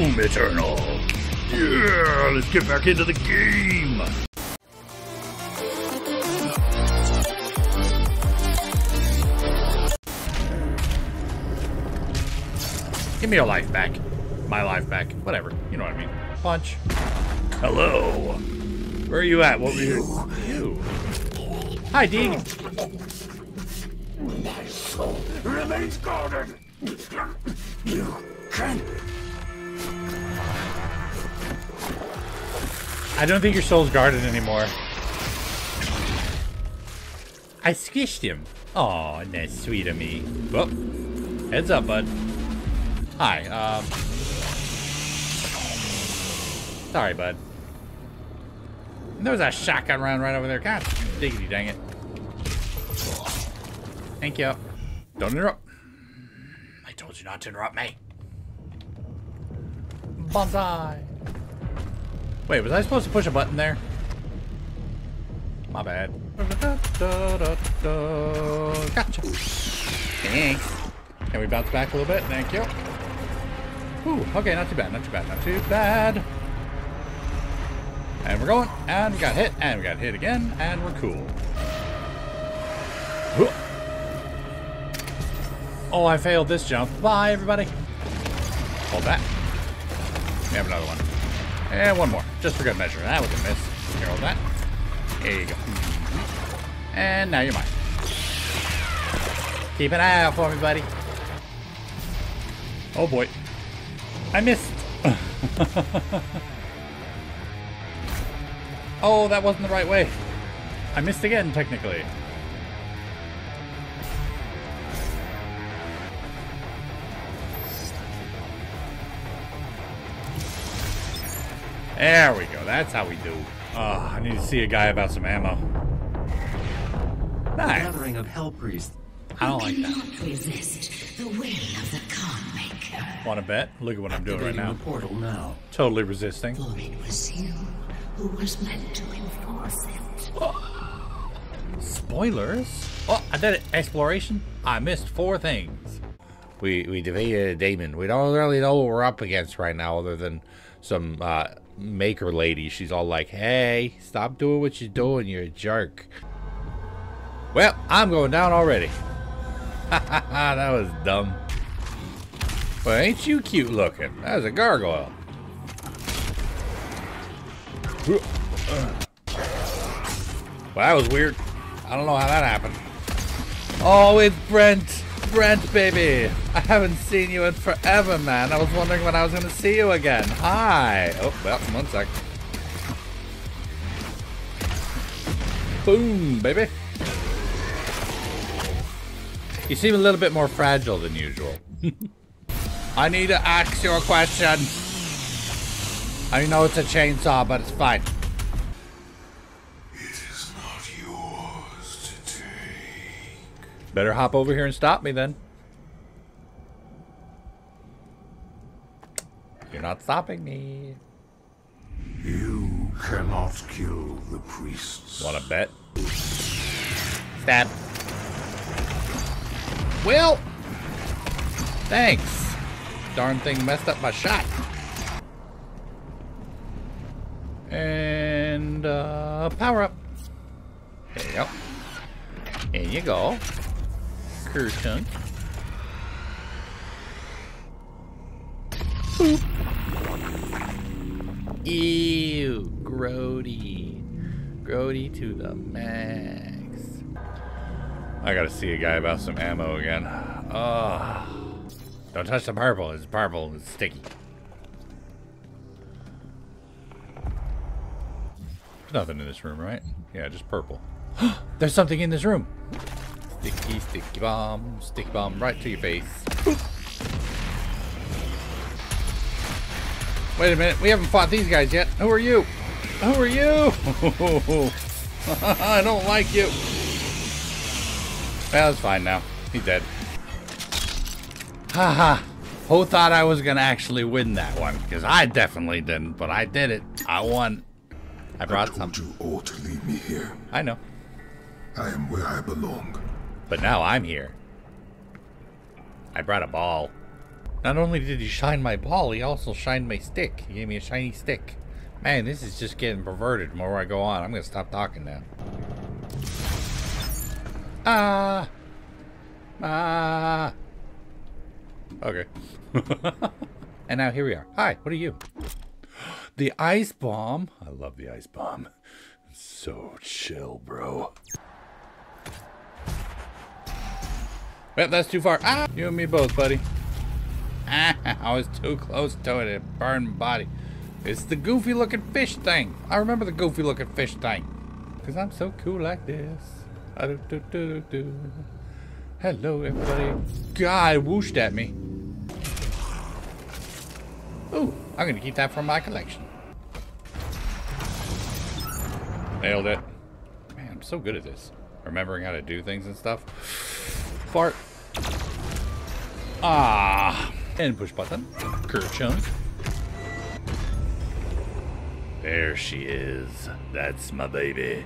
Doom Eternal. Yeah, let's get back into the game. Give me your life back. My life back. Whatever. You know what I mean. Punch. Hello. Where are you at? What were you? You. Hi, Dean. My soul remains guarded. You can. I don't think your soul's guarded anymore. I squished him. Oh, that's sweet of me. Whoop. heads up, bud. Hi, um... Sorry, bud. There was a shotgun round right over there. God diggity dang it. Thank you. Don't interrupt. I told you not to interrupt me. Bonsai. Wait, was I supposed to push a button there? My bad. Gotcha. Thanks. Can we bounce back a little bit? Thank you. Ooh, okay, not too bad, not too bad, not too bad. And we're going, and we got hit, and we got hit again, and we're cool. Oh, I failed this jump. Bye, everybody. Hold that. We have another one. And one more, just for good measure. Ah, that was a miss. Here, hold that. There you go. Mm-hmm. And now you're mine. Keep an eye out for me, buddy. Oh boy. I missed. oh, that wasn't the right way. I missed again, technically. There we go. That's how we do. Oh, I need to see a guy about some ammo. Nice. gathering of hell priests. I don't like that. Cannot resist the will of the Khan Maker. Want to bet? Look at what I'm doing right Activating now. the portal now. Totally resisting. For it was you who was meant to enforce it. Spoilers? Oh, I did it. Exploration. I missed four things. We we defeated a demon. We don't really know what we're up against right now, other than some uh, maker lady. She's all like, "Hey, stop doing what you're doing. You're a jerk." Well, I'm going down already. that was dumb. But ain't you cute looking? That was a gargoyle. Well, that was weird. I don't know how that happened. Oh, it's Brent. Brent, baby. I haven't seen you in forever, man. I was wondering when I was going to see you again. Hi. Oh, well, one sec. Boom, baby. You seem a little bit more fragile than usual. I need to ask you a question. I know it's a chainsaw, but it's fine. It is not yours to take. Better hop over here and stop me then. You're not stopping me. You cannot kill the priests. Wanna bet? Stab. Well, thanks. Darn thing messed up my shot. And uh, power up. There you go. In you go. Curtain. Boop. Ew, grody. Grody to the max. I gotta see a guy about some ammo again. Oh. Don't touch the purple. It's purple. It's sticky. There's nothing in this room, right? Yeah, just purple. There's something in this room. Sticky, sticky bomb. Sticky bomb right to your face. Wait a minute. We haven't fought these guys yet. Who are you? Who are you? I don't like you. Well, it's fine now. He's dead. Haha. Who thought I was gonna actually win that one? Because I definitely didn't, but I did it. I won. I brought I some. told you all to leave me here. I know. I am where I belong. But now I'm here. I brought a ball. Not only did he shine my ball, he also shined my stick. He gave me a shiny stick. Man, this is just getting perverted the more I go on. I'm gonna stop talking now. Ah. Ah. Okay. and now here we are. Hi, what are you? The ice bomb. I love the ice bomb. It's so chill, bro. Yep, that's too far. Ah, you and me both, buddy. Ah, I was too close to it. It burned my body. It's the goofy looking fish thing. I remember the goofy looking fish thing. Because I'm so cool like this. Ah-do-do-do-do-do. Hello, everybody. God, whooshed at me. Ooh, I'm going to keep that for my collection. Nailed it. Man, I'm so good at this. Remembering how to do things and stuff. Fart. Ah. And push button. Kerchunk. There she is. That's my baby.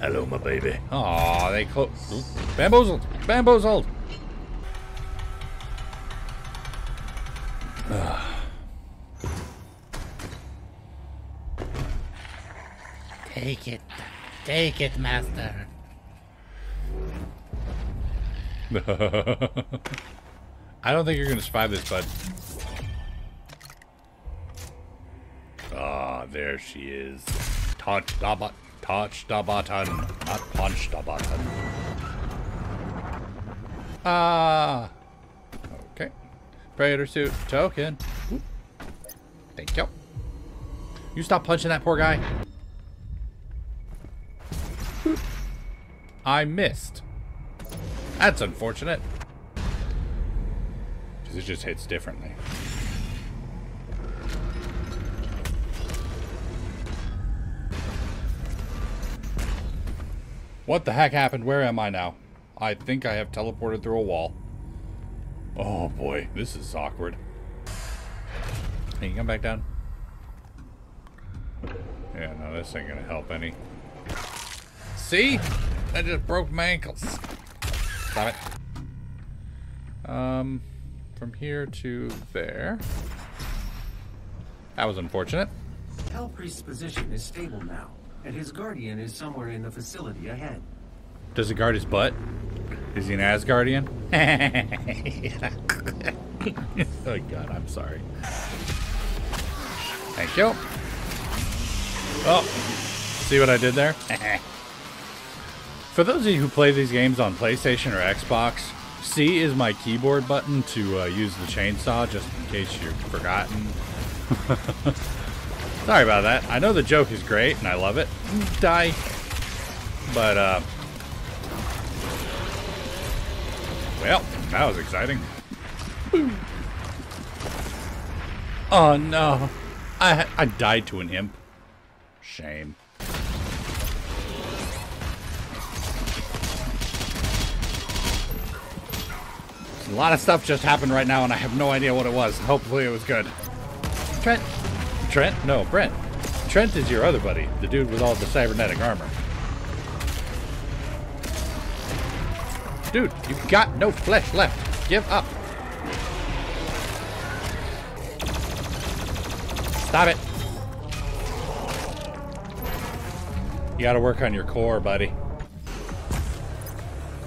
Hello, my baby. Aw, they close. Bamboozled. Bamboozled. Take it. Take it, master. I don't think you're going to survive this, bud. Ah, there she is. Touch the button. Touch the button. Not punch the button. Ah. Okay. Predator suit token. Thank you. You stop punching that poor guy. I missed. That's unfortunate. Because it just hits differently. What the heck happened? Where am I now? I think I have teleported through a wall. Oh boy, this is awkward. Hey, you come back down? Yeah, no, this ain't gonna help any. See? That just broke my ankles. Stop it. Um, from here to there. That was unfortunate. Hellpriest's position is stable now, and his guardian is somewhere in the facility ahead. Does he guard his butt? Is he an Asgardian? oh god, I'm sorry. Thank you. Oh, see what I did there? For those of you who play these games on PlayStation or Xbox, C is my keyboard button to uh, use the chainsaw, just in case you've forgotten. Sorry about that. I know the joke is great, and I love it. Die. But, uh... Well, that was exciting. Oh, no. I, I died to an imp. Shame. A lot of stuff just happened right now, and I have no idea what it was. Hopefully it was good. Trent. Trent? No, Brent. Trent is your other buddy, the dude with all the cybernetic armor. Dude, you've got no flesh left. Give up. Stop it. You gotta work on your core, buddy.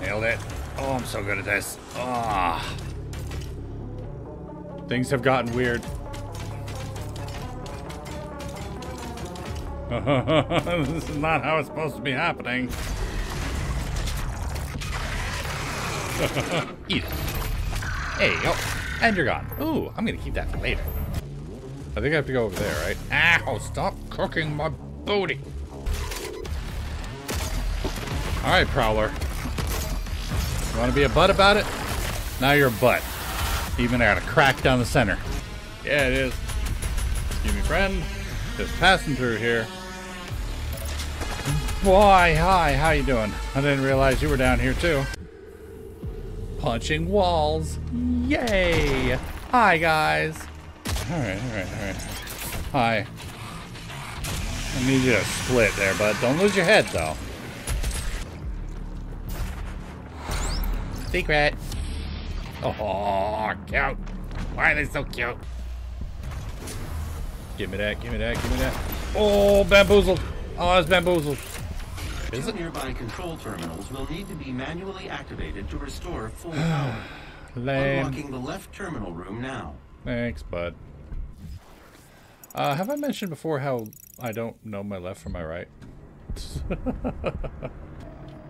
Nailed it. Oh, I'm so good at this. Ah. Things have gotten weird. this is not how it's supposed to be happening. Eat it. Hey, oh. And you're gone. Ooh, I'm gonna keep that for later. I think I have to go over there, right? Ow, stop cooking my booty. Alright, Prowler. You want to be a butt about it? Now you're a butt. Even got a crack down the center. Yeah, it is. Excuse me, friend. Just passing through here. Why, hi, how you doing? I didn't realize you were down here too. Punching walls. Yay! Hi, guys. Alright, alright, alright. Hi. I need you to split there, bud. Don't lose your head, though. Secret. Oh, count. Why are they so cute? Give me that, give me that, give me that. Oh, bamboozled. Oh, it's bamboozled. Is Two it? nearby control terminals will need to be manually activated to restore full power. Lame. Unlocking the left terminal room now. Thanks, bud. Uh, have I mentioned before how I don't know my left from my right?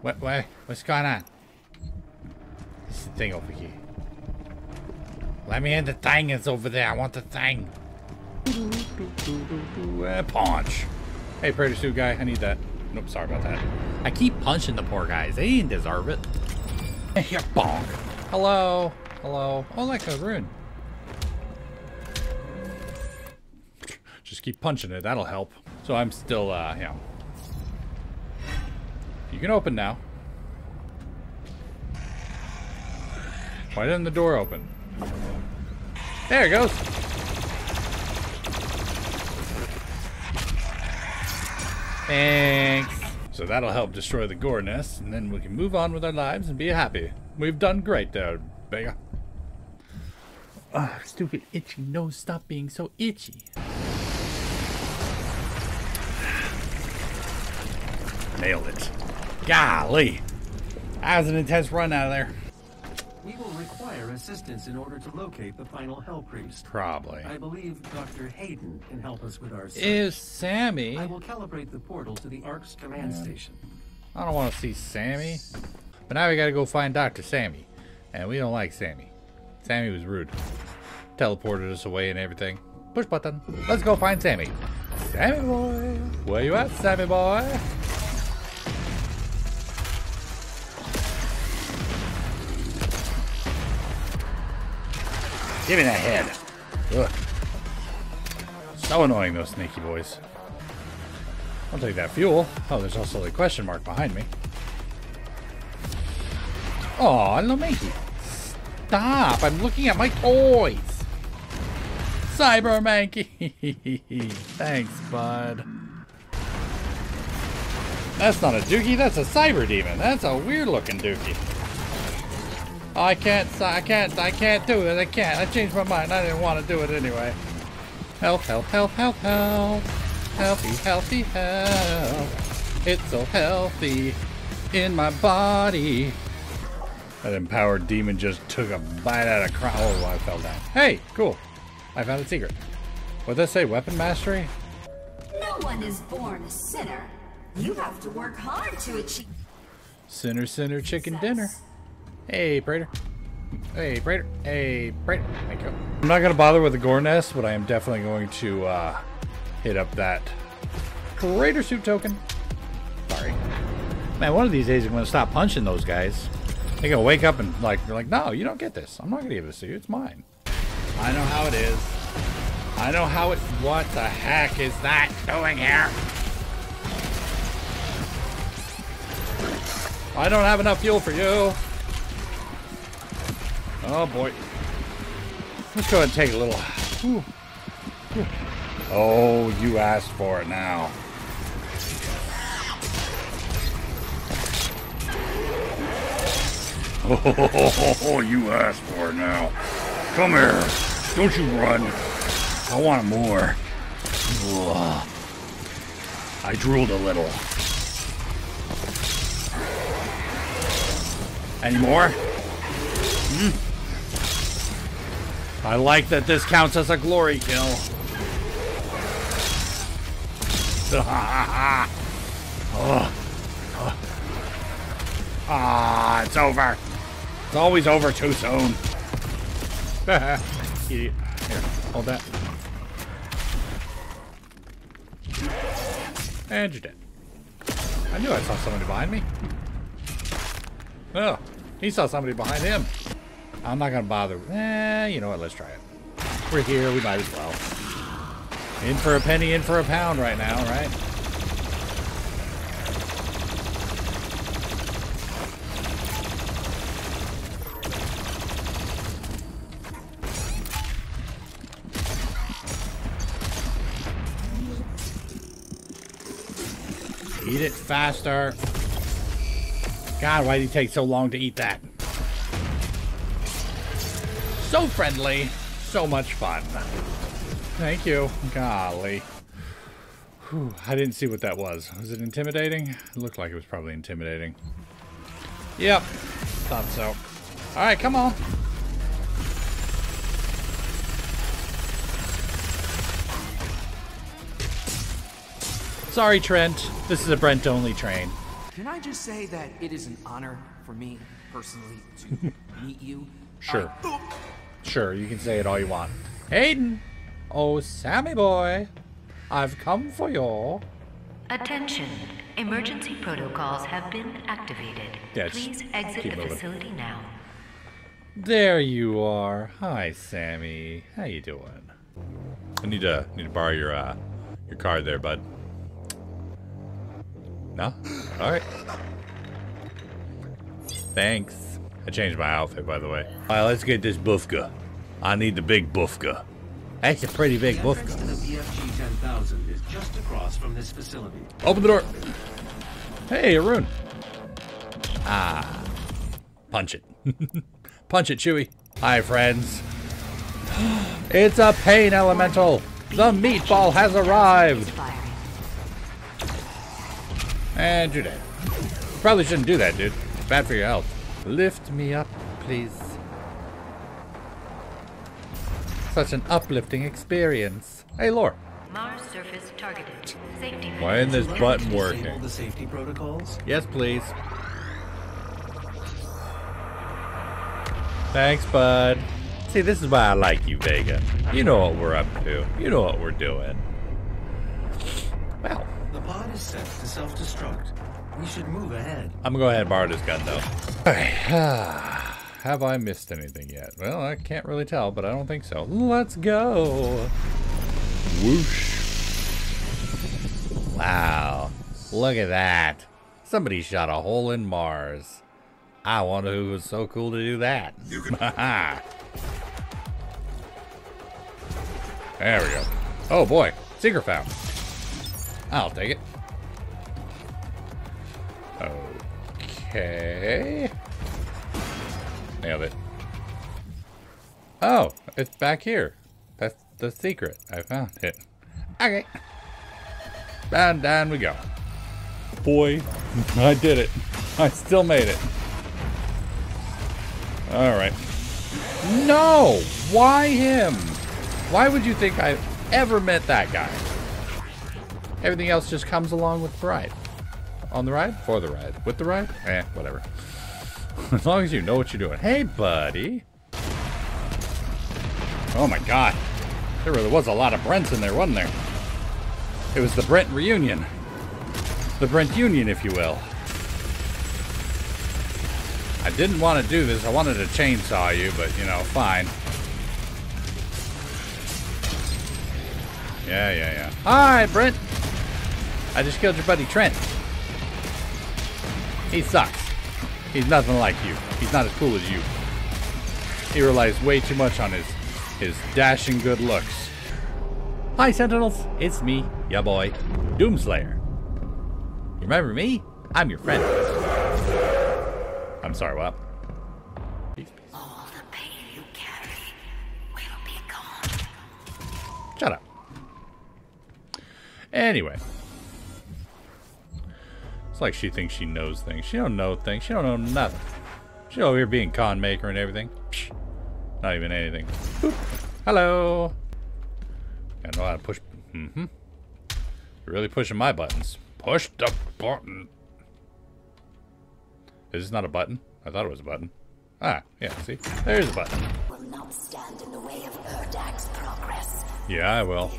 what, what, what's going on? This thing over here. Let me in the thing is over there. I want the thing. Uh, punch. Hey, Predator Suit guy, I need that. Nope, sorry about that. I keep punching the poor guys. They didn't deserve it. Here, bonk. Hello. Hello. Oh, like a rune. Just keep punching it. That'll help. So I'm still, uh, you know. You can open now. Why didn't the door open? There it goes. Thanks. So that'll help destroy the gore nest, and then we can move on with our lives and be happy. We've done great there, Vega. Ah, stupid itchy nose, stop being so itchy. Nailed it. Golly. That was an intense run out of there. Require assistance in order to locate the final Hell Priest. Probably. I believe Dr. Hayden can help us with our search. Is Sammy? I will calibrate the portal to the Ark's command station. I don't want to see Sammy. But now we gotta go find Dr. Sammy. And we don't like Sammy. Sammy was rude. Teleported us away and everything. Push button. Let's go find Sammy. Sammy boy. Where you at, Sammy boy? Give me that head. Ugh. So annoying, those sneaky boys. I'll take that fuel. Oh, there's also a question mark behind me. Oh, no Makey. Stop! I'm looking at my toys! Cyber Mankey! Thanks, bud. That's not a dookie, that's a cyber demon. That's a weird looking dookie. I can't, I can't, I can't do it. I can't. I changed my mind. I didn't want to do it anyway. Help, help, help, help, help. Healthy, healthy, health. It's so healthy in my body. That empowered demon just took a bite out of crown. Oh, I fell down. Hey, cool. I found a secret. What'd that say? Weapon mastery? No one is born a sinner. You have to work hard to achieve. Sinner, sinner, chicken dinner. Hey, Praetor. Hey, Praetor. Hey, Praetor. Thank you. I'm not going to bother with the gore nest, but I am definitely going to uh, hit up that Praetor suit token. Sorry. Man, one of these days I'm going to stop punching those guys. They're going to wake up and like, they're like, no, you don't get this. I'm not going to give this to you. It's mine. I know how it is. I know how it... What the heck is that doing here? I don't have enough fuel for you. Oh boy. Let's go ahead and take a little. Oh, you asked for it now. Oh, you asked for it now. Come here. Don't you run. I want more. Ugh. I drooled a little. Any more? Hmm? I like that this counts as a glory kill. Ah, it's over. It's always over too soon. Idiot. Here, hold that. And you're dead. I knew I saw somebody behind me. Oh, he saw somebody behind him. I'm not gonna bother. Eh, you know what? Let's try it. We're here. We might as well. In for a penny, in for a pound right now, right? Eat it faster. God, why did he take so long to eat that? So friendly. So much fun. Thank you. Golly. Whew, I didn't see what that was. Was it intimidating? It looked like it was probably intimidating. Yep. Thought so. Alright, come on. Sorry, Trent. This is a Brent only train. Can I just say that it is an honor for me, personally, to meet you? Sure. Sure, you can say it all you want. Hayden! Oh, Sammy boy! I've come for you. Attention. Emergency protocols have been activated. Please exit the moving. facility now. There you are. Hi, Sammy. How you doing? I need to need to borrow your uh your card there, bud. No? Alright. Thanks. I changed my outfit, by the way. Alright, let's get this buffka. I need the big buffka. That's a pretty big The entrance to buffka. the BFG 10,000 is just across from this facility. Open the door. Hey, Arun. Ah. Punch it. Punch it, Chewy. Hi, friends. It's a pain elemental. The meatball has arrived. And you're dead. Probably shouldn't do that, dude. It's bad for your health. Lift me up, please. Such an uplifting experience. Hey, Lore. Mars surface targeted. Safety. Why isn't this Would you like button working? the safety protocols? Yes, please. Thanks, bud. See, this is why I like you, Vega. You know what we're up to. You know what we're doing. Well, The pod is set to self-destruct. We should move ahead. I'm gonna go ahead and borrow this gun, though. Alright. Have I missed anything yet? Well, I can't really tell, but I don't think so. Let's go. Whoosh. Wow. Look at that. Somebody shot a hole in Mars. I wonder who was so cool to do that. there we go. Oh boy. Secret found. I'll take it. Okay. Nailed it. Oh, it's back here. That's the secret. I found it. Okay. Down, down we go. Boy, I did it. I still made it. Alright. No! Why him? Why would you think I've ever met that guy? Everything else just comes along with the ride. On the ride? For the ride. With the ride? Eh, whatever. as long as you know what you're doing. Hey, buddy. Oh my god. There really was a lot of Brents in there, wasn't there? It was the Brent reunion. The Brent Union, if you will. I didn't want to do this. I wanted to chainsaw you, but, you know, fine. Yeah, yeah, yeah. Hi, Brent. I just killed your buddy Trent. He sucks. He's nothing like you. He's not as cool as you. He relies way too much on his his dashing good looks. Hi, Sentinels. It's me, ya boy, Doomslayer. You remember me? I'm your friend. I'm sorry, what? All the pain you carry will be gone. Shut up. Anyway. It's like she thinks she knows things. She don't know things. She don't know nothing. She over here being Khan Maker and everything. Psh, not even anything. Boop. Hello. I know how to push. Mm-hmm. Really pushing my buttons. Push the button. Is this not a button? I thought it was a button. Ah, yeah, see? There's a button. Will not stand in the way of progress. Yeah, I will.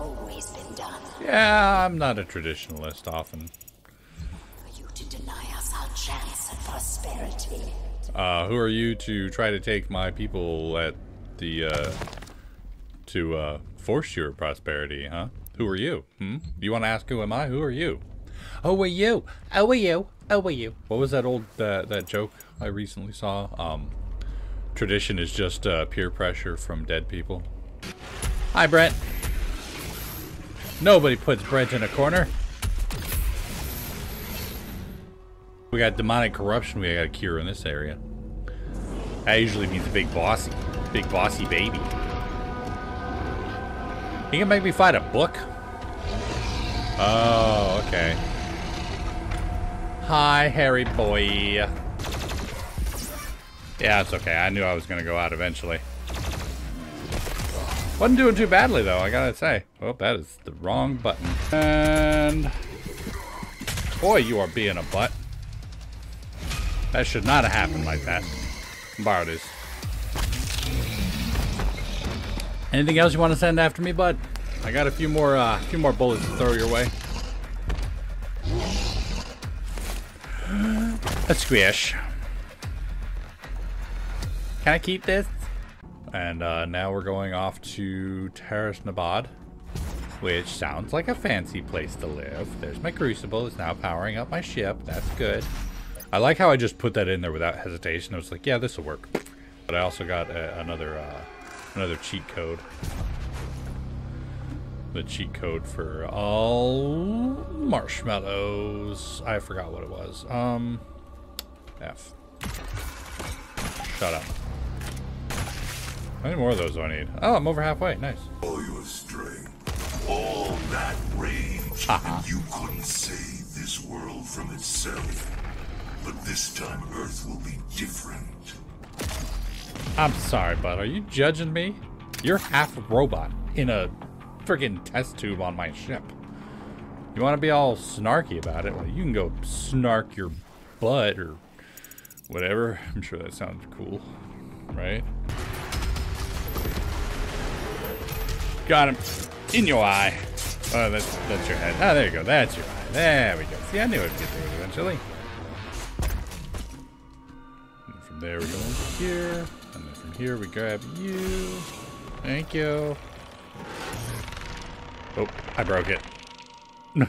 Always been done. Yeah, I'm not a traditionalist often. For you to deny us our chance at prosperity. Uh, who are you to try to take my people at the, uh, to, uh, force your prosperity, huh? Who are you? Hmm? You want to ask who am I? Who are you? Who are you? Who are you? Who are you? What was that old, uh, that joke I recently saw? Um, tradition is just, uh, peer pressure from dead people. Hi, Brent. Nobody puts Brent in a corner. We got demonic corruption we got to cure in this area. That usually means a big bossy. Big bossy baby. He can make me fight a book? Oh, okay. Hi, Harry boy. Yeah, it's okay. I knew I was going to go out eventually. Wasn't doing too badly, though, I gotta say. Well, that is the wrong button. And... Boy, you are being a butt. That should not have happened like that. Borrow this. Anything else you want to send after me, bud? I got a few more, uh, few more bullets to throw your way. A squish. Can I keep this? And uh, now we're going off to Taras Nabad, which sounds like a fancy place to live. There's my crucible. It's now powering up my ship. That's good. I like how I just put that in there without hesitation. I was like, yeah, this will work. But I also got uh, another uh, another cheat code. The cheat code for all marshmallows. I forgot what it was. Um, F. Shut up. How many more of those do I need? Oh, I'm over halfway. Nice. All your strength, all that rage, and you couldn't save this world from itself. But this time Earth will be different. I'm sorry, bud. Are you judging me? You're half robot in a friggin' test tube on my ship. You want to be all snarky about it? Well, you can go snark your butt or whatever. I'm sure that sounds cool, right? Got him. In your eye. Oh, that's, that's your head. Ah, there you go. That's your eye. There we go. See, I knew I'd get there eventually. And from there we go over here. And then from here we grab you. Thank you. Oh, I broke it.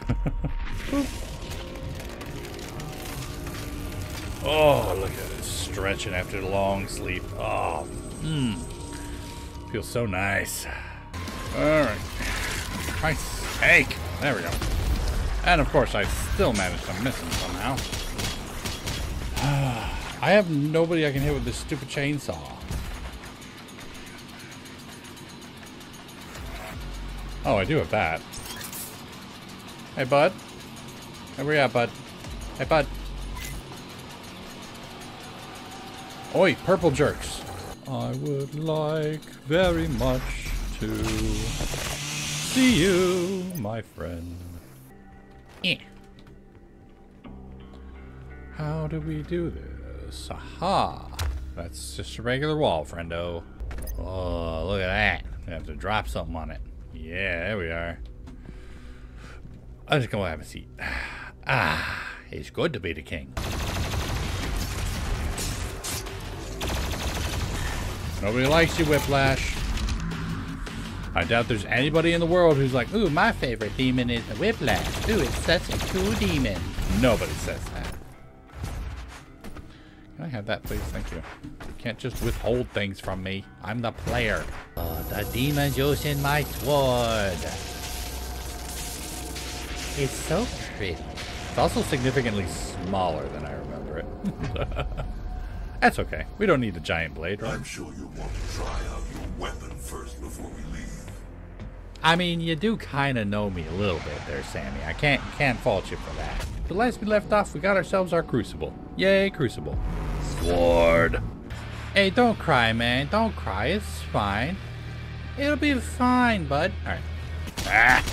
oh, look at it. Stretching after a long sleep. Oh, mmm. Feels so nice. Alright. Christ's sake. There we go. And of course, I still managed to miss him somehow. I have nobody I can hit with this stupid chainsaw. Oh, I do have that. Hey, bud. Hey, where you at, bud? Hey, bud. Oi, purple jerks. I would like very much to see you, my friend. Eh. How do we do this? Aha! That's just a regular wall, friendo. Oh, look at that. I have to drop something on it. Yeah, there we are. I'm just gonna have a seat. Ah, it's good to be the king. Nobody likes you, Whiplash. I doubt there's anybody in the world who's like, ooh, my favorite demon is the Whiplash. Ooh, it's such a cool demon. Nobody says that. Can I have that, please? Thank you. You can't just withhold things from me. I'm the player. Oh, the demon using my sword. It's so pretty. It's also significantly smaller than I remember it. That's okay. We don't need a giant blade, right? I'm sure you'll want to try out your weapon first before we leave. I mean, you do kind of know me a little bit there, Sammy. I can't can't fault you for that. The last we left off, we got ourselves our crucible. Yay, crucible. Sword. Hey, don't cry, man. Don't cry. It's fine. It'll be fine, bud. All right. Ah.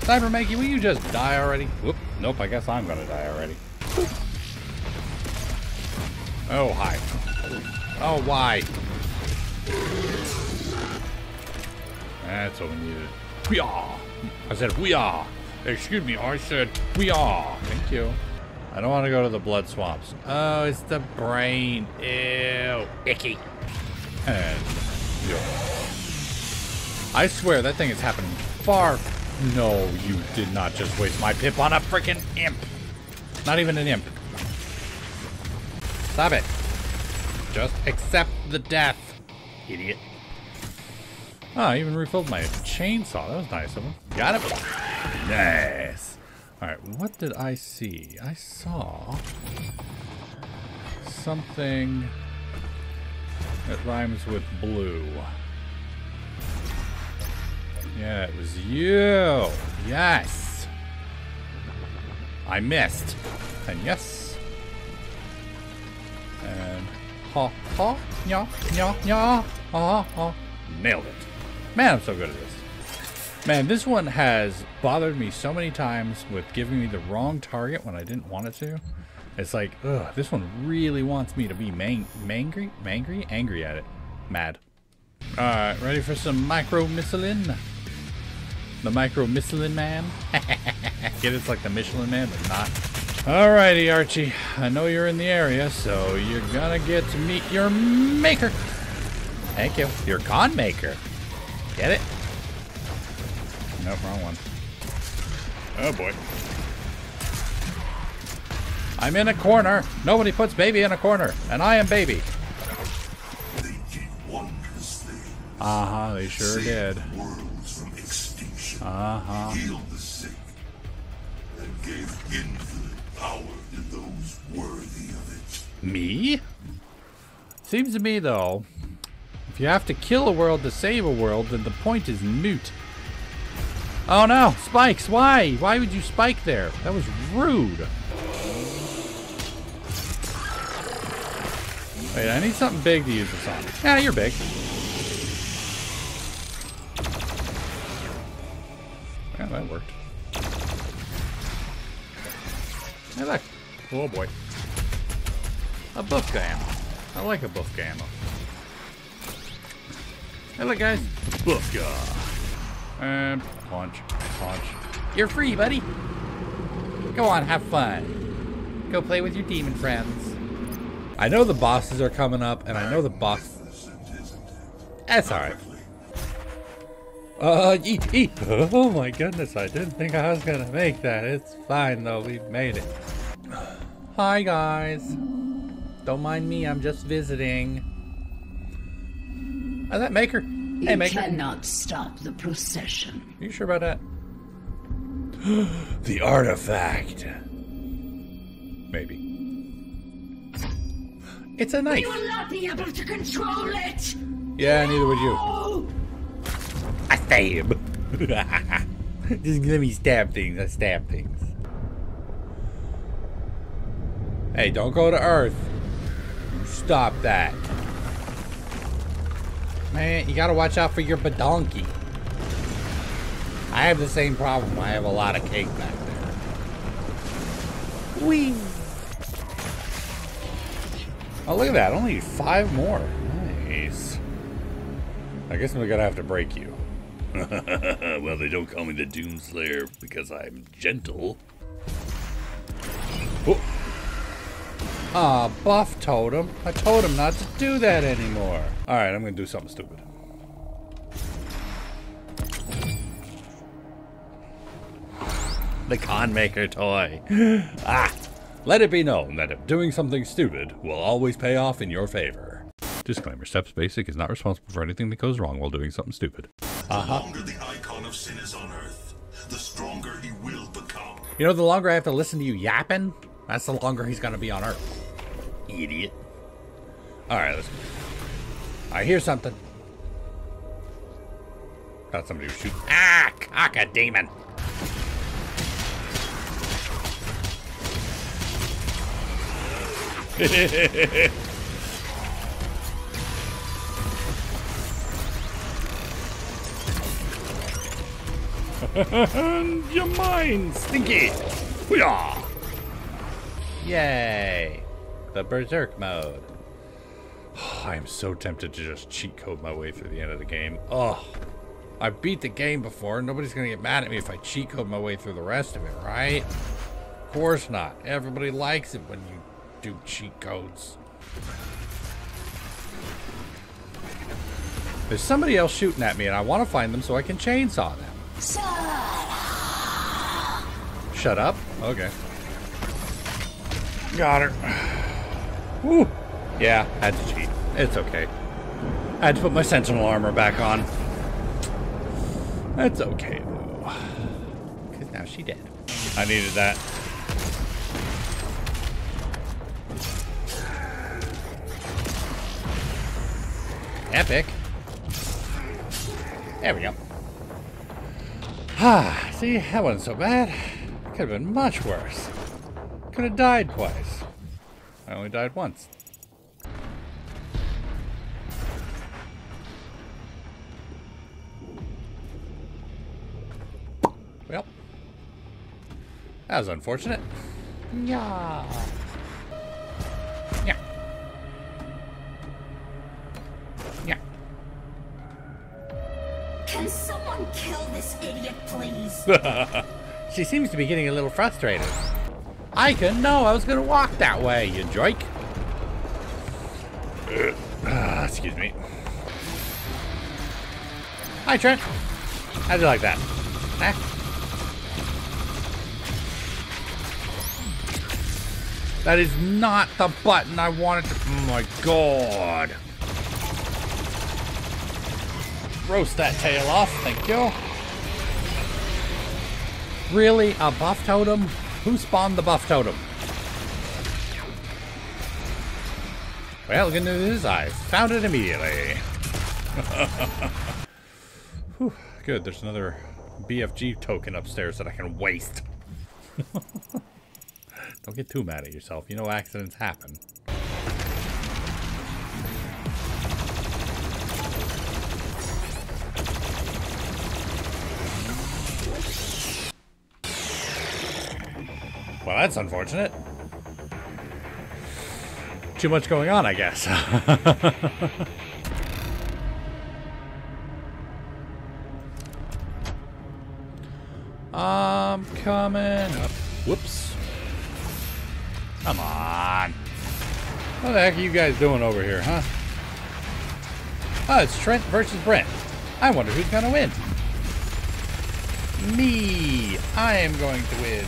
Cyber Makey, will you just die already? Whoop. Nope, I guess I'm gonna die already. Oh, hi. Oh, why? That's all we needed. We are. I said we are. Excuse me, I said we are. Thank you. I don't want to go to the blood swamps. Oh, it's the brain. Ew. Icky. And yeah. I swear that thing is happening far. No, you did not just waste my pip on a freaking imp. Not even an imp. Stop it. Just accept the death, idiot. Oh, I even refilled my chainsaw. That was nice of him. Got it. Nice. Alright, what did I see? I saw something that rhymes with blue. Yeah, it was you. Yes. I missed. And yes. And ha ha nya nya nya ha ha. Nailed it. Man, I'm so good at this. Man, this one has bothered me so many times with giving me the wrong target when I didn't want it to. It's like, ugh, this one really wants me to be mang mangry, mangry, angry at it, mad. All right, ready for some micro missilin? The micro Michelin Man. Get it? It's like the Michelin Man, but not. Alrighty, Archie. I know you're in the area, so you're gonna get to meet your maker. Thank you. Your Khan Maker. Get it? Nope, wrong one. Oh boy. I'm in a corner. Nobody puts baby in a corner, and I am baby. They did wondrous things. Uh huh, they sure did. Worlds from power to those worthy of it. Me? Seems to me, though, if you have to kill a world to save a world, then the point is moot. Oh no, spikes, why? Why would you spike there? That was rude. Wait, I need something big to use this on. Yeah, you're big. Oh boy. A buff ammo. I like a buff ammo. Hey, look, guys. Buff guy. And punch, punch. You're free, buddy. Go on, have fun. Go play with your demon friends. I know the bosses are coming up, and I know the boss. That's alright. Uh, ee, ee. oh my goodness, I didn't think I was gonna make that. It's fine though, we made it. Hi guys. Don't mind me, I'm just visiting. How's that Maker? Hey Maker. You Maker. cannot stop the procession. Are You sure about that? the artifact. Maybe. It's a knife. You will not be able to control it. Yeah, neither would you. I stab. Just let me stab things. I stab things. Hey, don't go to Earth. Stop that. Man, you gotta watch out for your badonkey. I have the same problem. I have a lot of cake back there. Whee! Oh, look at that. Only five more. Nice. I guess we're gonna have to break you. well, they don't call me the Doomslayer because I'm gentle. Oh. Ah, buff totem. I told him not to do that anymore. Alright, I'm gonna do something stupid. The Khan Maker toy. ah! Let it be known that if doing something stupid will always pay off in your favor. Disclaimer, Steps Basic is not responsible for anything that goes wrong while doing something stupid. The longer the icon of sin is on Earth, the stronger he will become. You know, the longer I have to listen to you yapping, that's the longer he's gonna be on Earth. Idiot. Alright, let's. I hear something. Got somebody who shoots. Ah, cock a demon. And your mind, stinky. Hoo-yah. Yay. The Berserk mode. I am so tempted to just cheat code my way through the end of the game. Oh, I beat the game before. Nobody's going to get mad at me if I cheat code my way through the rest of it, right? Of course not. Everybody likes it when you do cheat codes. There's somebody else shooting at me, and I want to find them so I can chainsaw them. Shut up? Okay. Got her. Yeah, had to cheat. It's okay. I had to put my sentinel armor back on. That's okay, though. Because Now she dead. I needed that. Epic. There we go. Ah, see, that wasn't so bad. Could have been much worse. Could have died twice. I only died once. Well, that was unfortunate. Yeah. Yeah. Yeah. Can someone kill this idiot, please? she seems to be getting a little frustrated. I can no, I was gonna walk that way, you drake. Uh, excuse me. Hi, Trent. How'd you like that? Huh? That is not the button I wanted to. Oh my god. Roast that tail off, thank you. Really? A buff totem? Who spawned the buff totem? Well, good news I found it immediately. Whew, good, there's another BFG token upstairs that I can waste. Don't get too mad at yourself. You know accidents happen. That's unfortunate. Too much going on, I guess. I'm coming up. Whoops. Come on. What the heck are you guys doing over here, huh? Oh, it's Trent versus Brent. I wonder who's gonna win. Me. I am going to win.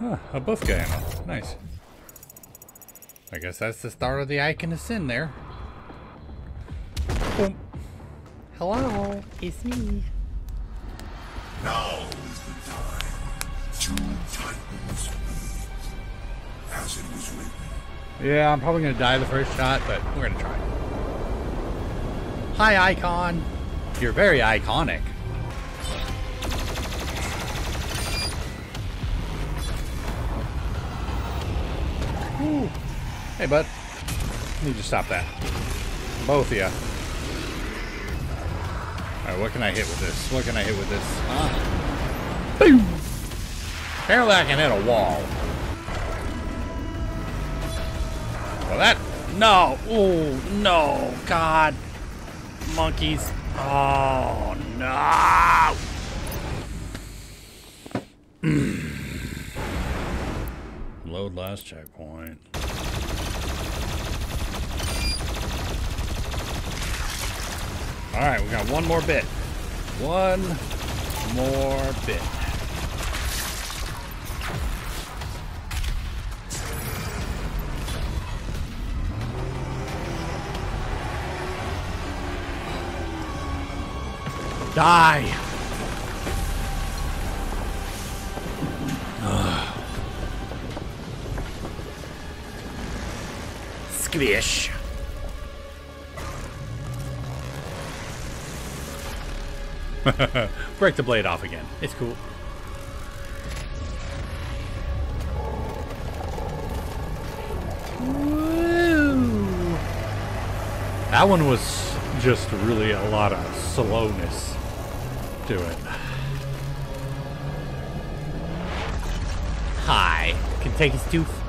Huh, a buff guy ammo. Nice. I guess that's the start of the Icon of Sin there. Boom. Hello, it's me. Now is the time. Two titans meet. As it was written. Yeah, I'm probably gonna die the first shot, but we're gonna try. Hi, Icon. You're very iconic. Ooh. Hey, bud. Need to stop that. Both of you. Alright, what can I hit with this? What can I hit with this? Huh? Boom! Apparently I can hit a wall. Well, that... No! Oh, no! God! Monkeys. Oh, no! Mm. Load last checkpoint. Alright, we got one more bit. One more bit. Die! Break the blade off again. It's cool. Woo. That one was just really a lot of slowness to it. Hi. Can take his tooth.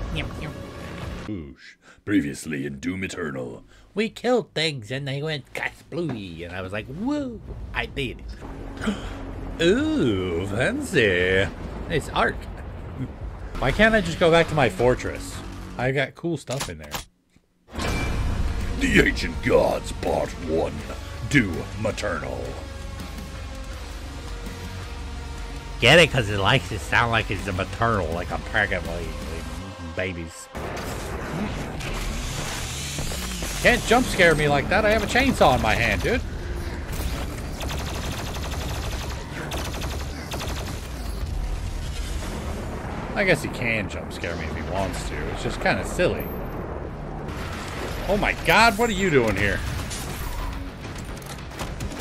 Boosh. Previously in Doom Eternal. We killed things and they went bluey, and I was like, woo, I did it. Ooh, fancy. It's art. Why can't I just go back to my fortress? I've got cool stuff in there. The Ancient Gods, Part 1. Doom Maternal. Get it? Because it likes to sound like it's a maternal, like I'm pregnant with babies. Can't jump scare me like that. I have a chainsaw in my hand, dude. I guess he can jump scare me if he wants to. It's just kind of silly. Oh my god, what are you doing here?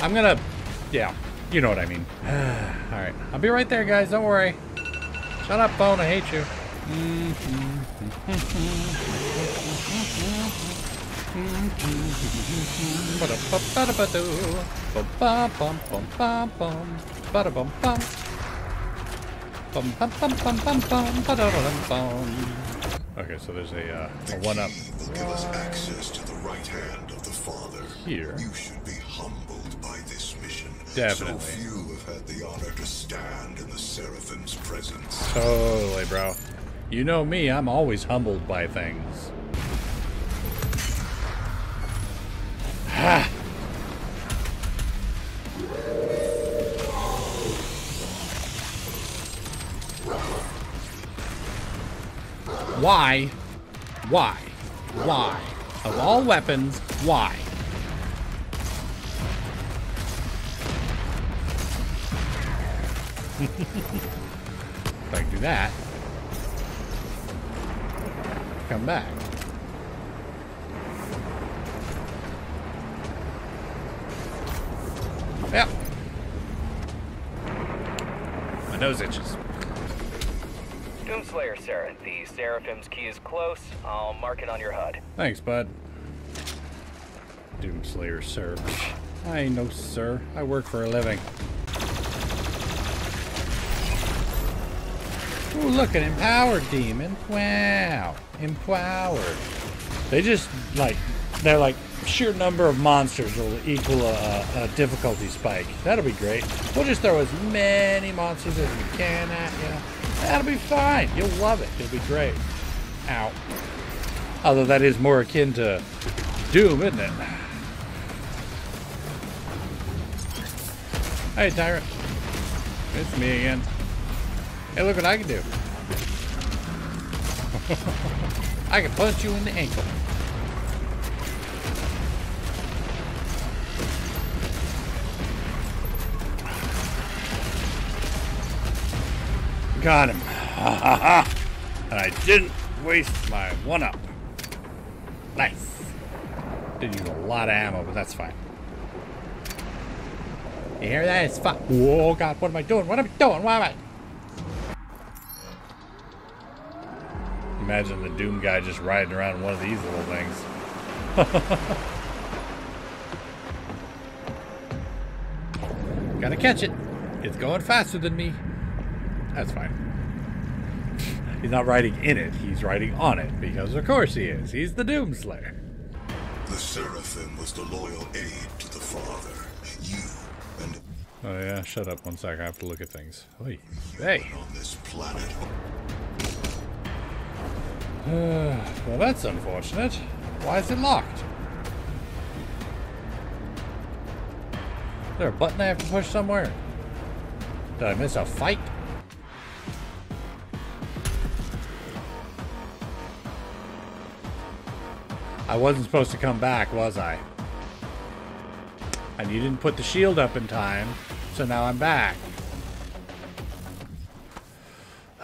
I'm gonna... Yeah, you know what I mean. Alright, I'll be right there, guys. Don't worry. Shut up, phone. I hate you. Mm-hmm. Okay, so there's a, uh, a one up Will give us access to the right hand of the Father. here. You should be humbled by this mission. Definitely. So few have had the honor to stand in the Seraphim's presence. Totally, bro. You know me, I'm always humbled by things. Why? Why? Why? Of all weapons, why? if I can do that, come back. My nose itches. Doomslayer, Sarah. The Seraphim's key is close. I'll mark it on your HUD. Thanks, bud. Doomslayer, sir. I ain't no sir. I work for a living. Ooh, look, an empowered demon. Wow. Empowered. They just, like, they're like, sheer number of monsters will equal a, a difficulty spike. That'll be great. We'll just throw as many monsters as we can at you. That'll be fine. You'll love it. It'll be great. Ow. Although that is more akin to Doom, isn't it? Hey, Tyrant. It's me again. Hey, look what I can do. I can punch you in the ankle. Got him. and I didn't waste my one up. Nice. Did use a lot of ammo, but that's fine. You hear that? It's fine. Whoa, God, what am I doing? What am I doing? Why am I? Imagine the Doom guy just riding around one of these little things. Gotta catch it. It's going faster than me. That's fine. He's not riding in it, he's riding on it, because of course he is. He's the Doomslayer. The Seraphim was the loyal aid to the Father. You and Oh yeah, shut up one sec, I have to look at things. Oy. Hey. on this planet. well, that's unfortunate. Why is it locked? Is there a button I have to push somewhere? Did I miss a fight? I wasn't supposed to come back, was I? And you didn't put the shield up in time, so now I'm back.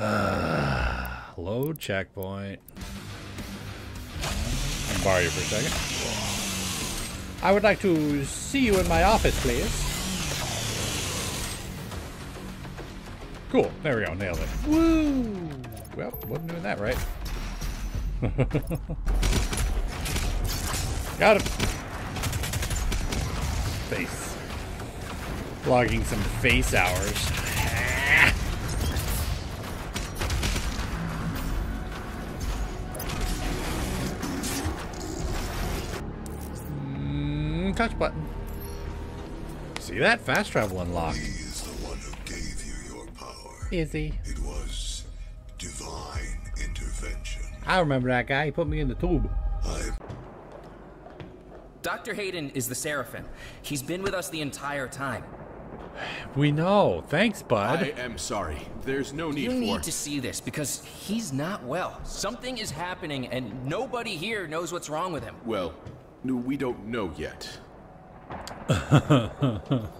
Load checkpoint. I can borrow you for a second. I would like to see you in my office, please. Cool. There we go. Nailed it. Woo! Well, wasn't doing that right. Got him. Face. Logging some face hours. Mm, touch button. See that? Fast travel unlocked. He is the one who gave you your power. Is he? It was divine intervention. I remember that guy. He put me in the tube. I Dr. Hayden is the Seraphim. He's been with us the entire time. We know. Thanks, bud. I am sorry. There's no need for You need to see this because he's not well. Something is happening and nobody here knows what's wrong with him. Well, we don't know yet. that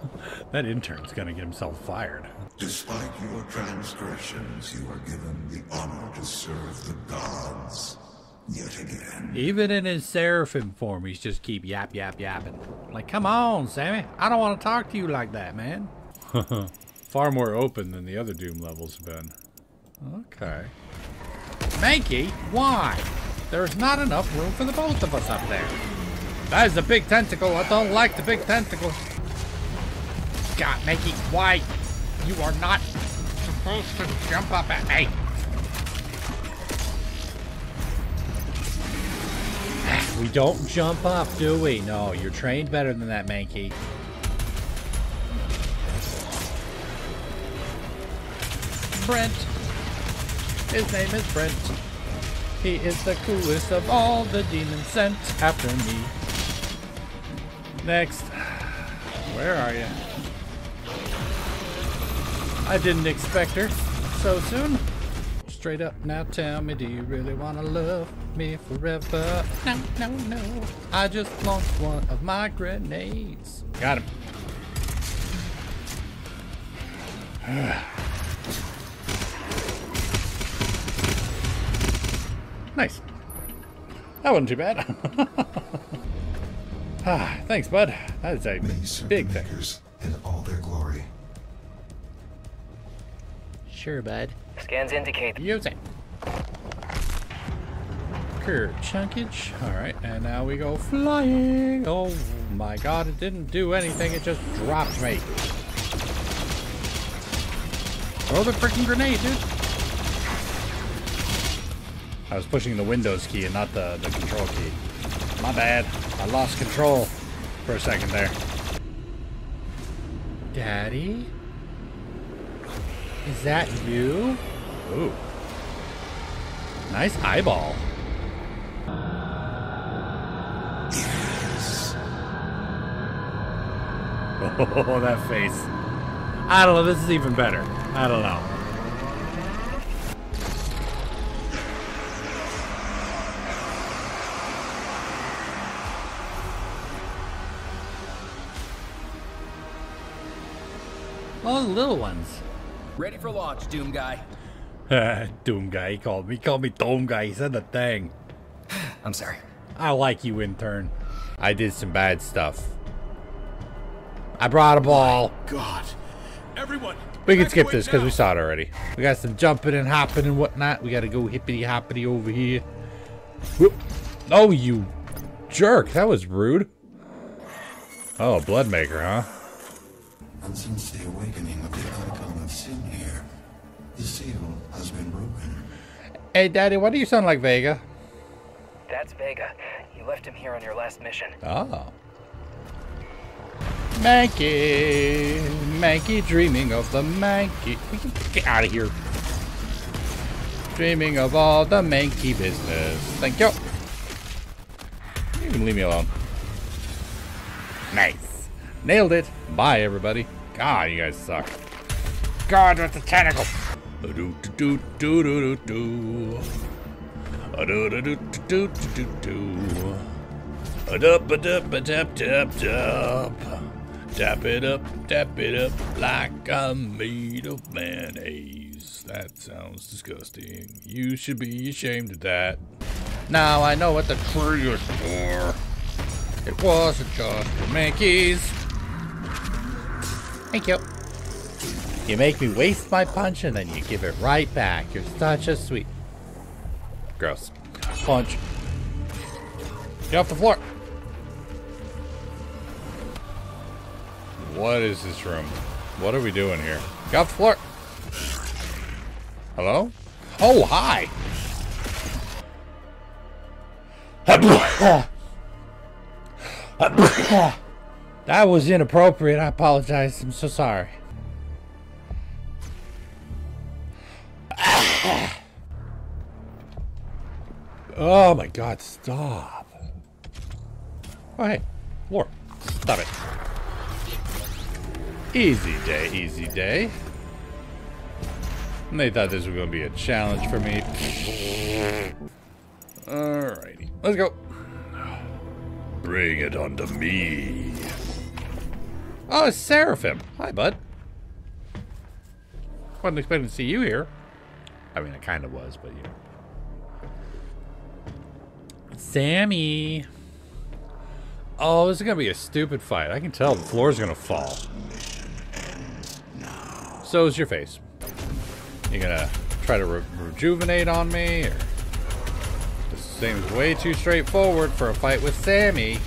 intern's gonna get himself fired. Despite your transgressions, you are given the honor to serve the gods. Yet again. Even in his seraphim form, he's just keep yap yap yapping. Like, come on, Sammy. I don't want to talk to you like that, man. Far more open than the other Doom levels have been. Okay. Mankey, why? There's not enough room for the both of us up there. That is a big tentacle. I don't like the big tentacle. God, Mankey, why? You are not supposed to jump up at me. We don't jump up, do we? No, you're trained better than that, Mankey. Brent. His name is Brent. He is the coolest of all the demons sent after me. Next. Where are you? I didn't expect her so soon. Straight up now tell me, do you really want to love me forever? No, no, no. I just launched one of my grenades. Got him. nice. That wasn't too bad. ah, thanks, bud. That is a big thing. In all their Sure, bud. Scans indicate. Use it. Cure chunkage. Alright, and now we go flying. Oh my god, it didn't do anything. It just dropped me. Throw the freaking grenade, dude. I was pushing the Windows key and not the, the control key. My bad. I lost control for a second there. Daddy? Is that you? Ooh. Nice eyeball. Oh, that face. I don't know, this is even better. I don't know. Oh, little ones. Ready for launch, Doom Guy. Uh, Doom guy, he called me. He called me Doom guy. He said the thing. I'm sorry. I like you, intern. I did some bad stuff. I brought a ball. God. Everyone. We can skip this because we saw it already. We got some jumping and hopping and whatnot. We got to go hippity hoppity over here. Whoop. Oh, you jerk. That was rude. Oh, Bloodmaker, huh? And since the awakening Hey, Daddy, why do you sound like Vega? That's Vega. You left him here on your last mission. Oh. Mankey, Mankey, dreaming of the Mankey. Get out of here. Dreaming of all the Mankey business. Thank you. You can leave me alone. Nice. Nailed it. Bye, everybody. God, you guys suck. God, with the tentacle. Do do do do do do. Do do do do do do do. A dup a dup a tap it up, tap it up like I'm made of mayonnaise. That sounds disgusting. You should be ashamed of that. Now I know what the tree is for. It wasn't just for Mankeys. Thank you. You make me waste my punch and then you give it right back. You're such a sweet. Gross. Punch. Get off the floor. What is this room? What are we doing here? Get off the floor. Hello? Oh, hi. that was inappropriate. I apologize. I'm so sorry. Oh. oh my god, stop. Oh hey, War. Stop it. Easy day, easy day. And they thought this was gonna be a challenge for me. Alrighty, let's go. Bring it onto me. Oh, it's Seraphim. Hi, bud. Wasn't expecting to see you here. I mean, it kind of was, but you know. Sammy. Oh, this is going to be a stupid fight. I can tell the floor's going to fall. So is your face. You're gonna try to re rejuvenate on me, or this seems way too straightforward for a fight with Sammy.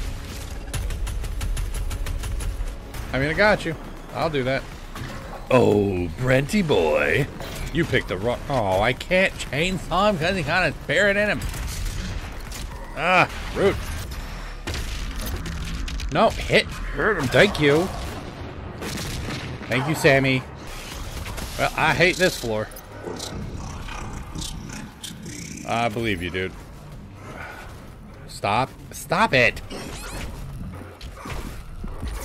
I mean, I got you. I'll do that. Oh, Brenty boy. You picked the wrong... Oh, I can't chainsaw him because he got his spirit in him. Ah, root. No, hit. Hurt him. Thank you. Thank you, Sammy. Well, I hate this floor. I believe you, dude. Stop. Stop it.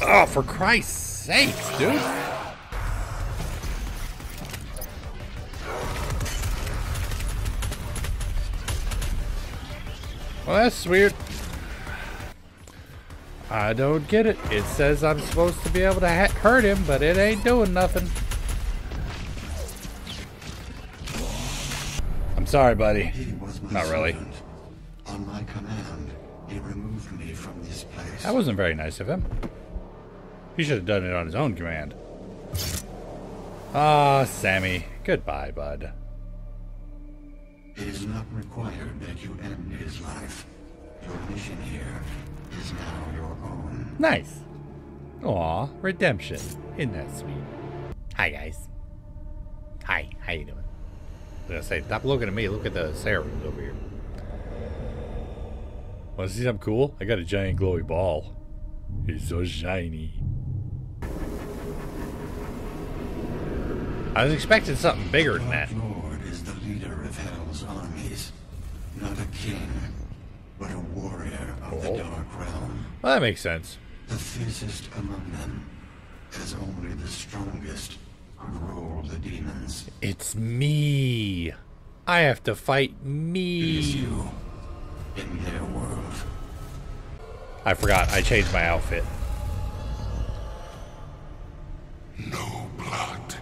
Oh, for Christ's sakes, dude. That's weird. I don't get it. It says I'm supposed to be able to hurt him, but it ain't doing nothing. I'm sorry, buddy. Not really. On my command, he removed me from this place. That wasn't very nice of him. He should have done it on his own command. Ah, oh, Sammy. Goodbye, bud. It is not required that you end his life. Your mission here is now your own. Nice. Aw, redemption. Isn't that sweet? Hi, guys. Hi, how you doing? I was gonna say, stop looking at me. Look at the Sarahs over here. Want to see something cool? I got a giant glowy ball. It's so shiny. I was expecting something bigger than that. Lord is the leader of Hell's armies. Not a king, but a warrior of oh. the Dark Realm. Well, that makes sense. The fiercest among them, as only the strongest could rule the demons. It's me. I have to fight me. It is you in their world. I forgot. I changed my outfit. No blood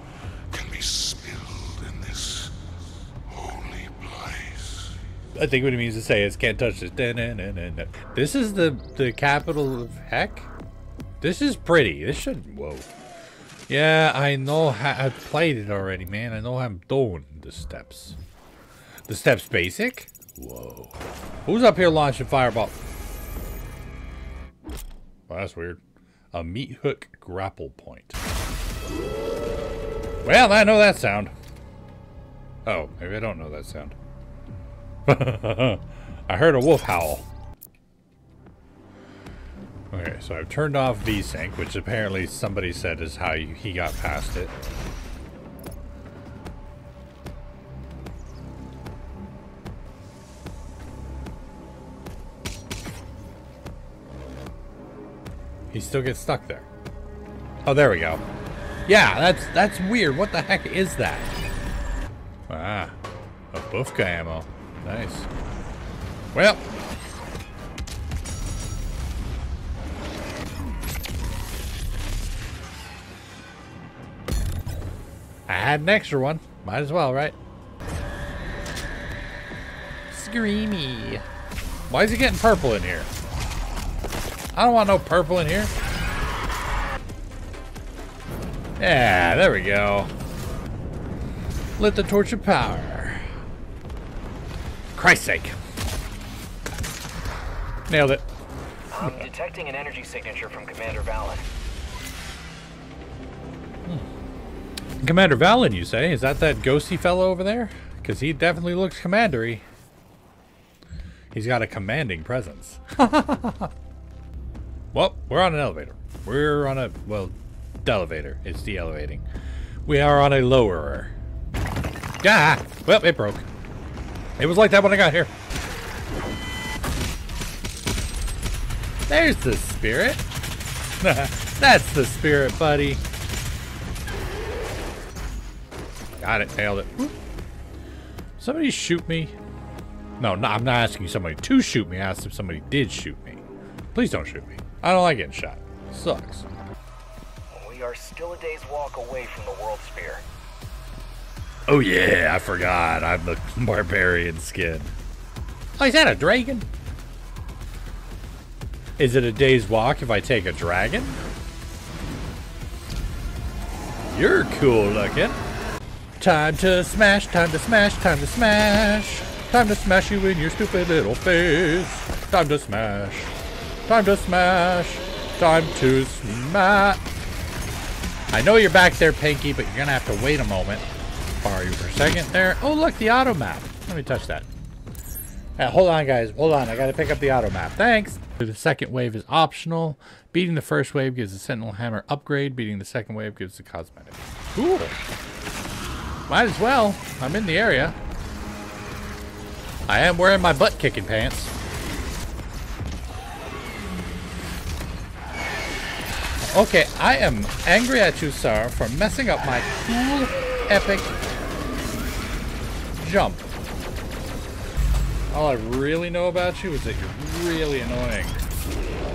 can be spilled in this holy place. I think what it means to say is can't touch this. This is the the capital of heck. This is pretty. This shouldn't. Whoa. Yeah, I know how I've played it already, man. I know how I'm doing the steps. The steps basic? Whoa. Who's up here launching fireball? Well, that's weird. A meat hook grapple point. Well, I know that sound. Oh, maybe I don't know that sound. I heard a wolf howl. Okay, so I've turned off VSync, which apparently somebody said is how he got past it. He still gets stuck there. Oh, there we go. Yeah, that's that's weird. What the heck is that? Ah, a Bufka ammo. Nice. Well. I had an extra one. Might as well, right? Screamy. Why is he getting purple in here? I don't want no purple in here. Yeah, there we go. Lit the torch of power. Christ's sake. Nailed it. I'm detecting an energy signature from Commander Valen. Hmm. Commander Valen, you say? Is that that ghosty fellow over there? Because he definitely looks commandery. He's got a commanding presence. Well, we're on an elevator. We're on a, well, the elevator. It's the elevating. We are on a lowerer. Ah! Well, it broke. It was like that when I got here. There's the spirit. That's the spirit, buddy. Got it. Nailed it. Somebody shoot me. No, no, I'm not asking somebody to shoot me. I asked if somebody did shoot me. Please don't shoot me. I don't like getting shot. It sucks. We are still a day's walk away from the World Spear. Oh yeah, I forgot. I'm the barbarian skin. Oh, is that a dragon? Is it a day's walk if I take a dragon? You're cool looking. Time to smash, time to smash, time to smash. Time to smash you in your stupid little face. Time to smash. Time to smash. Time to smash. I know you're back there, Pinky, but you're gonna have to wait a moment. Borrow you for a second there. Oh, look, the auto map. Let me touch that. Uh, hold on, guys. Hold on. I gotta pick up the auto map. Thanks. The second wave is optional. Beating the first wave gives the Sentinel Hammer upgrade. Beating the second wave gives the cosmetic. Cool. Might as well. I'm in the area. I am wearing my butt kicking pants. Okay, I am angry at you, sir, for messing up my cool, epic jump. All I really know about you is that you're really annoying.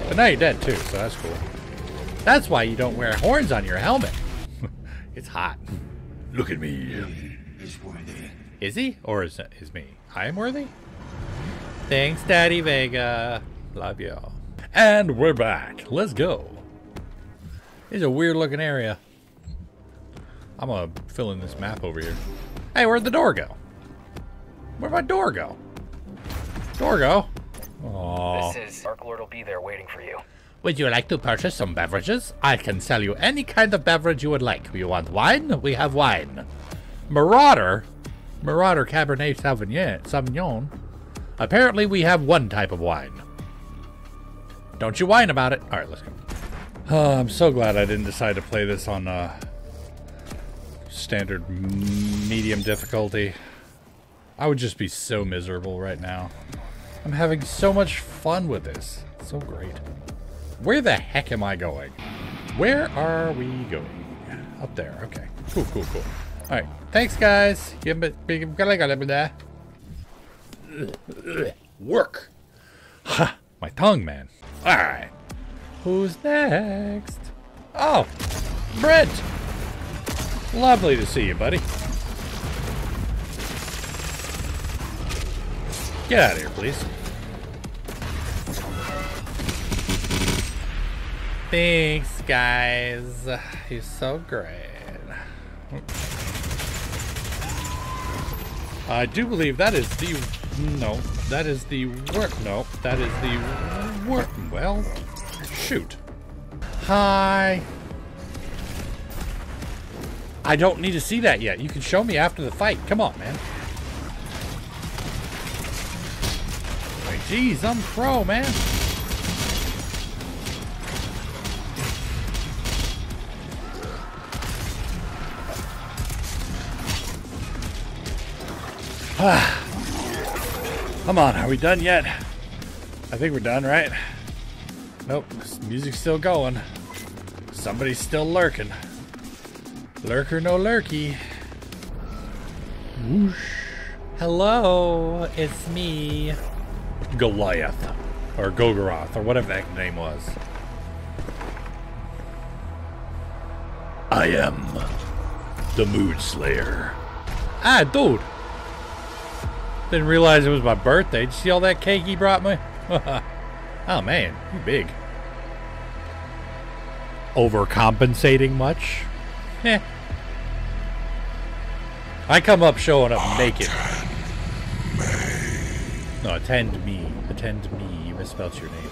But now you're dead too, so that's cool. That's why you don't wear horns on your helmet. it's hot. Look at me. Is he? Or is is me? I am worthy? Thanks, Daddy Vega. Love y'all. And we're back. Let's go. It's a weird looking area. I'm gonna fill in this map over here. Hey, where'd the door go? Where'd my door go? Door go. Aww. This is Dark Lord will be there waiting for you. Would you like to purchase some beverages? I can sell you any kind of beverage you would like. You want wine? We have wine. Marauder? Marauder Cabernet Sauvignon. Sauvignon. Apparently we have one type of wine. Don't you whine about it. All right, let's go. Oh, I'm so glad I didn't decide to play this on uh, standard medium difficulty. I would just be so miserable right now. I'm having so much fun with this. So great. Where the heck am I going? Where are we going? Up there. Okay. Cool, cool, cool. All right. Thanks, guys. Work. Ha! My tongue, man. All right. Who's next? Oh, Brent. Lovely to see you, buddy. Get out of here, please. Thanks, guys. You're so great. I do believe that is the... No, that is the work... No, that is the work... Well, shoot. Hi. I don't need to see that yet. You can show me after the fight. Come on, man. Jeez, I'm pro, man. Come on, are we done yet? I think we're done, right? Nope, music's still going. Somebody's still lurking. Lurker no lurky. Whoosh. Hello, it's me. Goliath. Or Golgoroth, or whatever that name was. I am the Mood Slayer. Ah, dude. Didn't realize it was my birthday. Did you see all that cake he brought me? oh man, you big. Overcompensating much? Eh. I come up showing up naked. No, attend me. Attend me. You misspelled your name.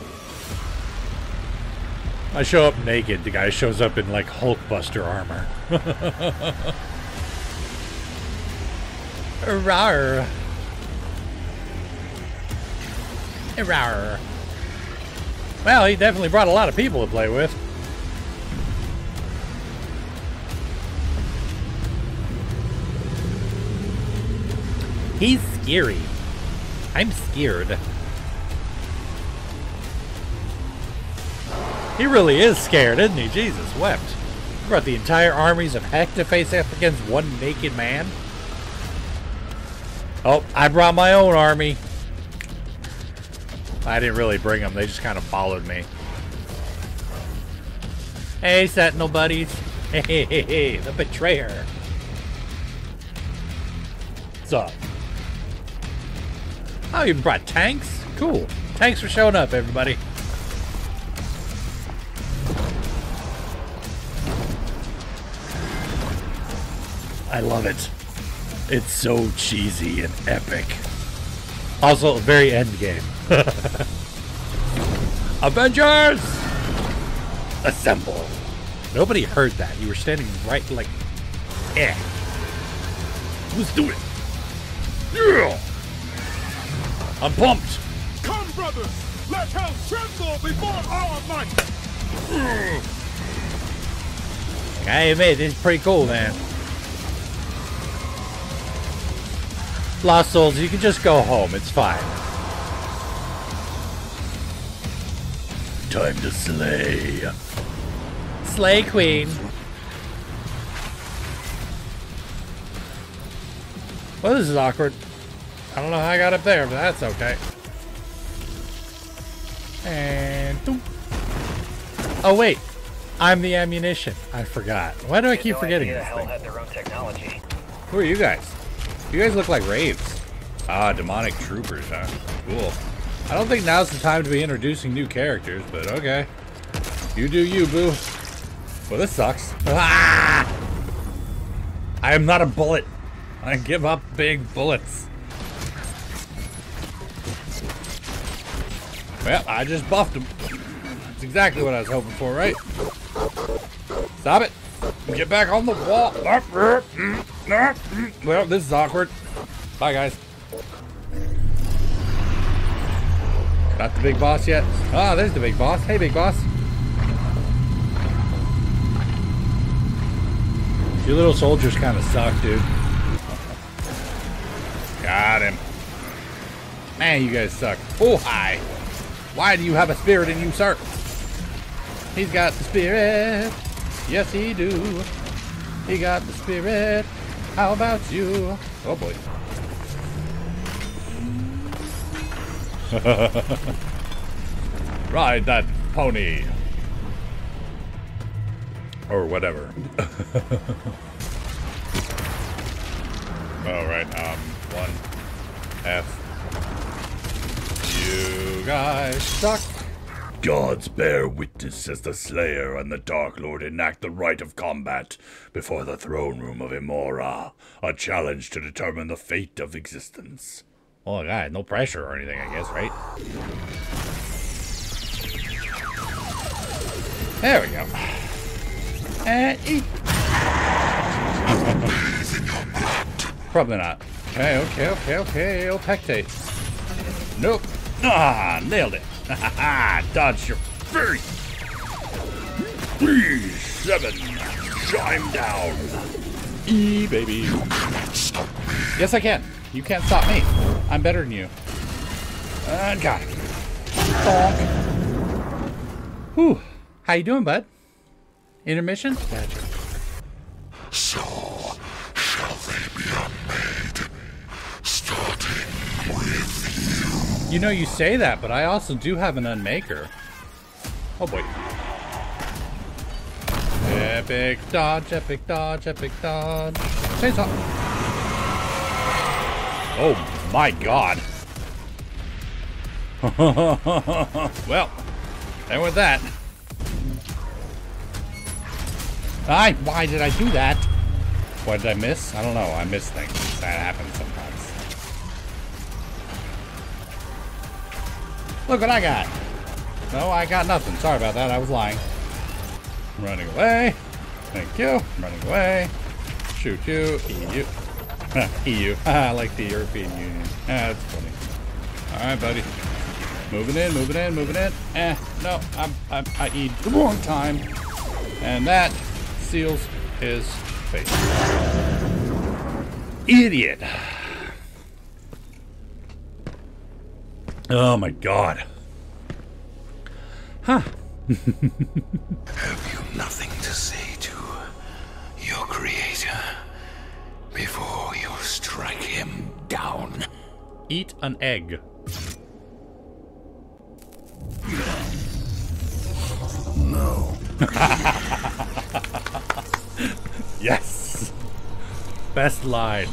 I show up naked. The guy shows up in like Hulkbuster armor. Rawr. Rawr. Well, he definitely brought a lot of people to play with. He's scary. I'm scared. He really is scared, isn't he? Jesus wept. He brought the entire armies of Heck to face up against one naked man. Oh, I brought my own army. I didn't really bring them. They just kind of followed me. Hey, Sentinel buddies. Hey, hey, hey, hey, the betrayer. What's up? Oh, you brought tanks? Cool. Thanks for showing up, everybody. I love it. It's so cheesy and epic. Also, very end game. Avengers! Assemble. Nobody heard that. You were standing right like, eh. Let's do it. Yeah! I'm pumped. Come, brothers! Let hell tremble before our might! I admit, this is pretty cool, man. Lost Souls, you can just go home. It's fine. Time to slay. Slay Queen. Well, this is awkward. I don't know how I got up there, but that's okay. And... Doom. Oh, wait. I'm the ammunition. I forgot. Why do I keep no forgetting this Hell thing? had their own technology. Who are you guys? You guys look like raves. Ah, demonic troopers, huh? Cool. I don't think now's the time to be introducing new characters, but okay. You do you, boo. Well, this sucks. Ah! I am not a bullet. I give up big bullets. Well, I just buffed him. That's exactly what I was hoping for, right? Stop it. Get back on the wall. Well, this is awkward. Bye, guys. Got the big boss yet? Ah, there's the big boss. Hey, big boss. Your little soldiers kind of suck, dude. Got him. Man, you guys suck. Oh, hi. Why do you have a spirit in you, sir? He's got the spirit. Yes, he do. He got the spirit. How about you? Oh, boy. Ride that pony. Or whatever. All right, um, one F. You guys suck. Gods bear witness as the Slayer and the Dark Lord enact the rite of combat before the throne room of Immora, a challenge to determine the fate of existence. Oh, God, no pressure or anything, I guess, right? There we go. Eh, and eat. Probably not. Okay, okay, okay, okay. I'll pectate. Nope. Ah, nailed it. Dodge your fury. Three, seven, chime down. E baby. Yes, I can. You can't stop me. I'm better than you. And got it. Bonk. Whew. How you doing, bud? Intermission? Gotcha. So shall they be unmade, starting with You know you say that, but I also do have an unmaker. Oh boy. Epic dodge, epic dodge, epic dodge. Chainsaw. Oh my god. well, and with that. I, why did I do that? What did I miss? I don't know. I miss things. That happens sometimes. Look what I got. No, I got nothing. Sorry about that. I was lying. Running away. Thank you. Running away. Shoot you. EU. EU. I like the European Union. That's funny. Alright, buddy. Moving in, moving in, moving in. Eh, no, I'm, I'm, I eat the wrong time. And that seals his face. Idiot. Oh my god. Huh. Have you nothing to say to your creator before you strike him down? Eat an egg. No. Yes. Best line.